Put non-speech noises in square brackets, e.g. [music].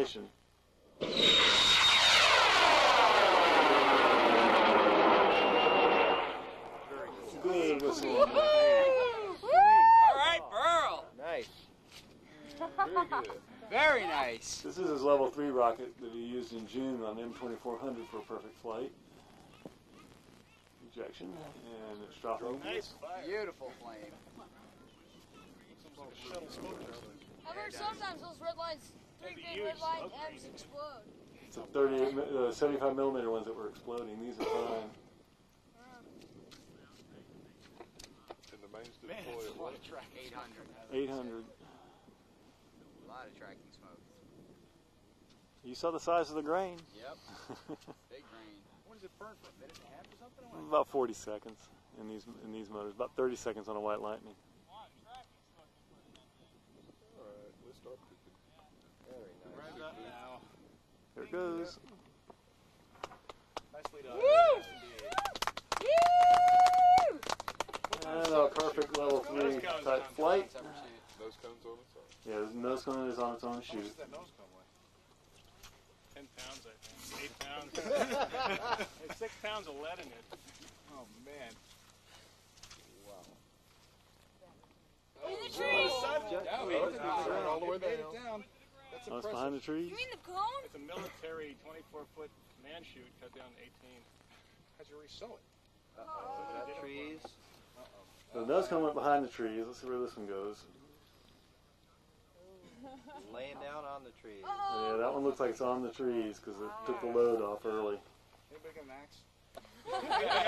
Ignition. Good whistle. All right, Burl. Nice. Very [laughs] good. Very nice. This is his level 3 rocket that he used in June on M2400 for a perfect flight. Ejection, and it's dropping. Nice fire. Beautiful flame. Looks like a shuttle smoke I've heard sometimes those red lines, three big red huge M's explode. It's a 38, uh, 75 millimeter ones that were exploding. These are fine. And the mains deploy it's at a lot of track. 800. 800. A lot of tracking smoke. You saw the size of the grain. Yep. [laughs] Big rain. What does it burn for? A minute and a half or something? Or? About 40 seconds in these in these motors. About 30 seconds on a white lightning. All right, let's start cooking. Very nice. Round. There it goes. Nicely done. And a perfect level 3 type flight. Ever seen it? Nose cones on its own. Yeah, the nose cone is on its own How much that nose cone weigh? Ten pounds, I think. Eight pounds. [laughs] There's six pounds of lead in it. Oh man. Wow. In the tree! Yeah, Oh, it's going all the way down. That's Oh, it's impressive. behind the trees. You mean the cone? It's a military 24-foot man chute cut down to 18. How'd you resew it? Uh-oh, got trees. The nose cone went behind the trees. Let's see where this one goes. [laughs] Laying down on the trees. Yeah, that one looks like it's on the trees because it took the load off early. Anybody got an axe? [laughs] [laughs]